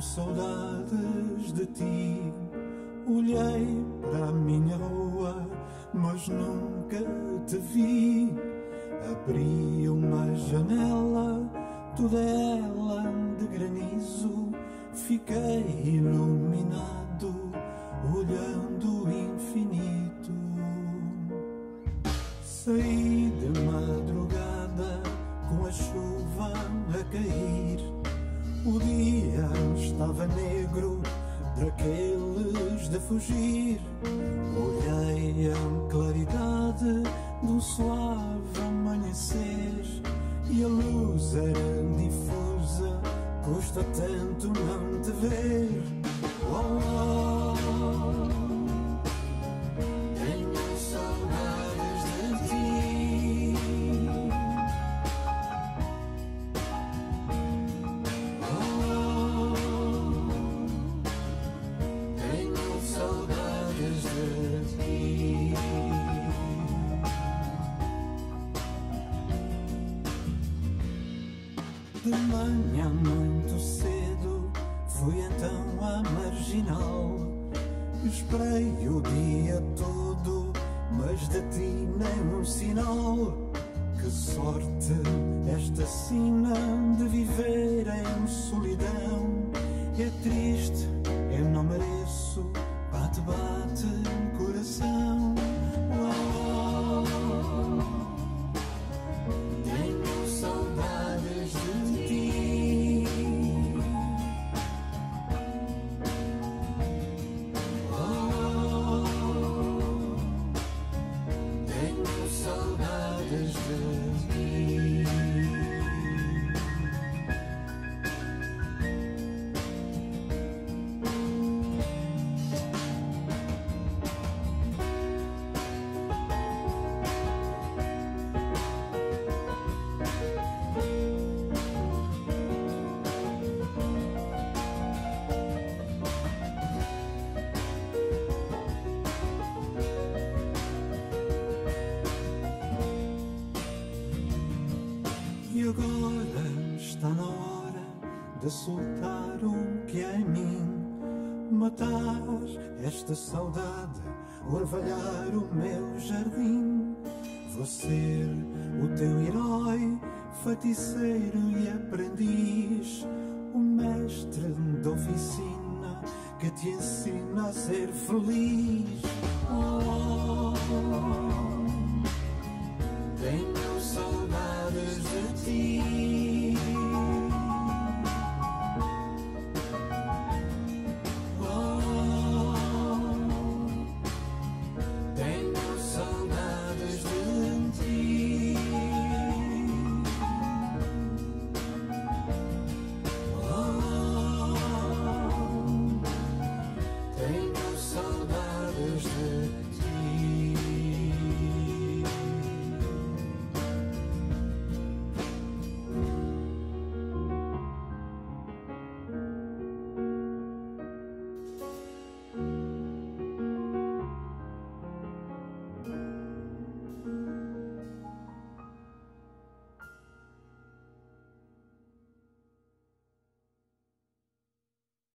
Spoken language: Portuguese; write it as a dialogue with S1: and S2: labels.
S1: saudades de ti. Olhei para a minha rua, mas nunca te vi. Abri uma janela, toda ela de granizo. Fiquei iluminado, olhando o infinito. Saí de madrugada com a chuva a cair. O dia estava negro, daqueles de fugir. Olhei a claridade do suave amanhecer e a luz era difusa. Custa tanto não te ver. Oh, oh. De manhã muito cedo fui então à marginal. Esperei o dia todo, mas de ti nem um sinal. Que sorte esta sina de viver em solidão. Saudades de de soltar o que é em mim. Matar esta saudade, orvalhar o meu jardim. Vou ser o teu herói, feiticeiro e aprendiz. O mestre da oficina que te ensina a ser feliz. Oh, tenho saudades de ti.